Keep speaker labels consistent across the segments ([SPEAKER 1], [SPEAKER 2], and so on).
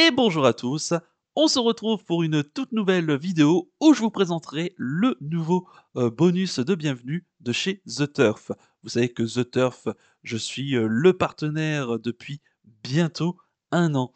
[SPEAKER 1] Et bonjour à tous, on se retrouve pour une toute nouvelle vidéo où je vous présenterai le nouveau euh, bonus de bienvenue de chez The Turf. Vous savez que The Turf, je suis euh, le partenaire depuis bientôt un an.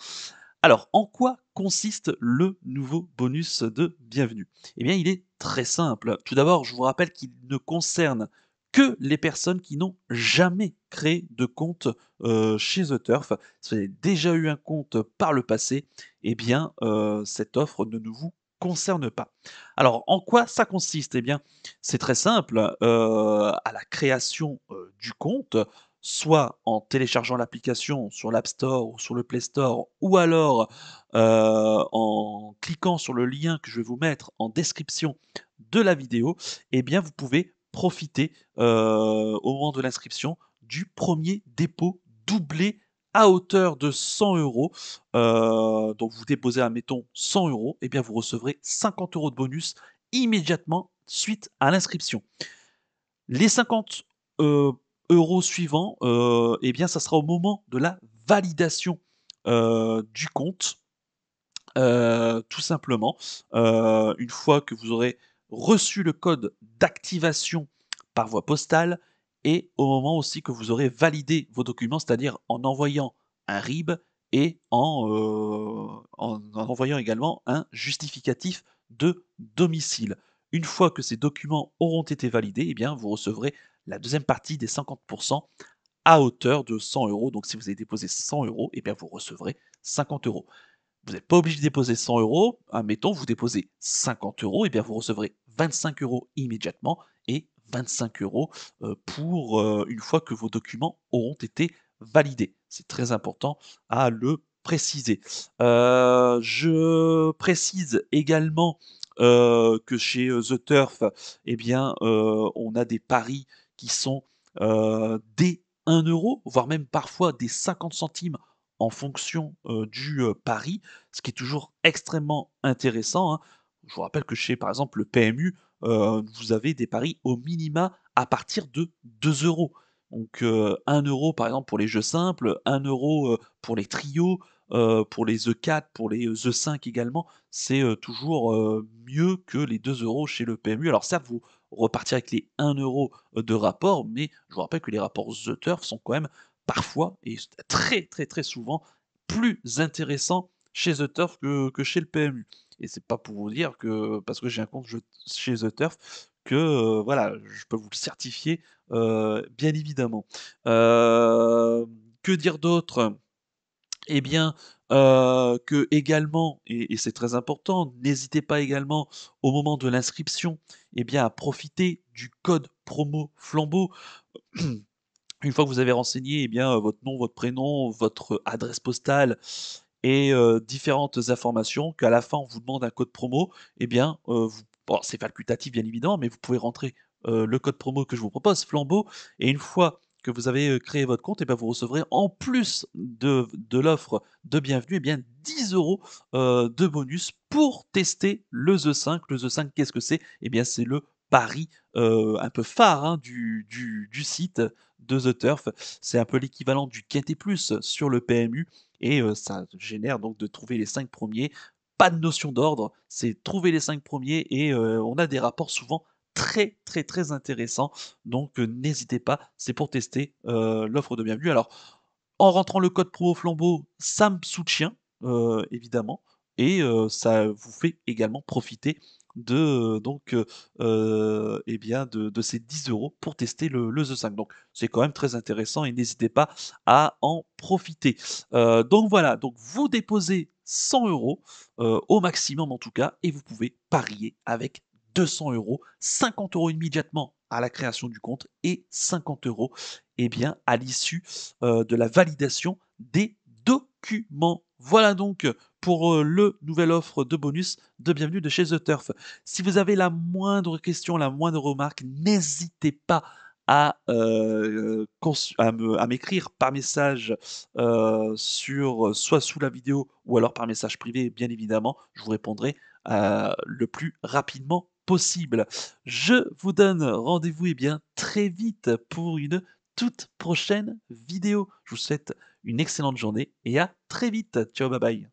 [SPEAKER 1] Alors, en quoi consiste le nouveau bonus de bienvenue? Eh bien, il est très simple. Tout d'abord, je vous rappelle qu'il ne concerne que les personnes qui n'ont jamais créé de compte euh, chez The Turf. Si vous avez déjà eu un compte par le passé, eh bien, euh, cette offre ne vous concerne pas. Alors, en quoi ça consiste? Eh bien, c'est très simple. Euh, à la création du compte, soit en téléchargeant l'application sur l'App Store ou sur le Play Store, ou alors en cliquant sur le lien que je vais vous mettre en description de la vidéo, eh bien, vous pouvez profiter au moment de l'inscription du premier dépôt doublé à hauteur de 100 euros. donc vous déposez, admettons, 100 euros, et bien vous recevrez 50 euros de bonus immédiatement suite à l'inscription. Les 50 euros suivants, et bien ça sera au moment de la validation du compte. tout simplement, une fois que vous aurez reçu le code d'activation par voie postale et au moment aussi que vous aurez validé vos documents, c'est-à-dire en envoyant un RIB et en, euh, en, envoyant également un justificatif de domicile. Une fois que ces documents auront été validés, eh bien, vous recevrez la deuxième partie des 50% à hauteur de 100 euros. Donc si vous avez déposé 100 euros, eh bien, vous recevrez 50 euros. Vous n'êtes pas obligé de déposer 100 euros. Admettons, vous déposez 50 euros, et bien vous recevrez 25 euros immédiatement et 25 euros euh, pour euh, une fois que vos documents auront été validés. C'est très important à le préciser. Euh, je précise également que chez The Turf, eh bien, on a des paris qui sont des 1 euro, voire même parfois des 50 centimes en fonction du pari, ce qui est toujours extrêmement intéressant. Hein. Je vous rappelle que chez, par exemple, le PMU, euh, vous avez des paris au minima à partir de 2 euros. Donc 1 euh, euro par exemple pour les jeux simples, 1 euro euh, pour les trios, pour les E4, pour les E5 également, c'est toujours mieux que les 2 euros chez le PMU. Alors certes, vous repartirez avec les 1 euro de rapport, mais je vous rappelle que les rapports The Turf sont quand même parfois et très très très souvent plus intéressants chez The Turf que chez le PMU. Et c'est pas pour vous dire que, parce que j'ai un compte chez The Turf, que euh, voilà, je peux vous le certifier, euh, bien évidemment. Euh, que dire d'autre? Eh bien, que également, et, c'est très important, n'hésitez pas également au moment de l'inscription, eh bien, à profiter du code promo flambeau. Une fois que vous avez renseigné eh bien, votre nom, votre prénom, votre adresse postale et différentes informations qu'à la fin on vous demande un code promo, eh bien, c'est facultatif bien évidemment, mais vous pouvez rentrer le code promo que je vous propose, Flambeau, et une fois que vous avez créé votre compte, et eh bien vous recevrez en plus de, de l'offre de bienvenue, et eh bien 10 euros de bonus pour tester le The 5. Le The 5, qu'est-ce que c'est? Eh bien, c'est le pari un peu phare hein, du, site de The Turf. C'est un peu l'équivalent du Quintet Plus sur le PMU et ça génère donc de trouver les 5 premiers. Pas de notion d'ordre, c'est trouver les 5 premiers et on a des rapports souvent très très très intéressants. Donc n'hésitez pas, c'est pour tester l'offre de bienvenue. Alors en rentrant le code pro flambeau, ça me soutient évidemment et ça vous fait également profiter de donc eh bien de, ces 10 euros pour tester le, le The 5. Donc c'est quand même très intéressant et n'hésitez pas à en profiter. donc voilà, donc vous déposez 100 euros au maximum en tout cas et vous pouvez parier avec 200 euros, 50 euros immédiatement à la création du compte et 50 euros eh bien, à l'issue de la validation des documents. Voilà donc pour euh, le nouvel offre de bonus de bienvenue de chez The Turf. Si vous avez la moindre question, la moindre remarque, n'hésitez pas à, euh, à m'écrire par message euh, sur soit sous la vidéo ou alors par message privé, bien évidemment. Je vous répondrai le plus rapidement possible. Je vous donne rendez-vous et eh bien très vite pour une toute prochaine vidéo. Je vous souhaite une excellente journée et à très vite. Ciao, bye bye.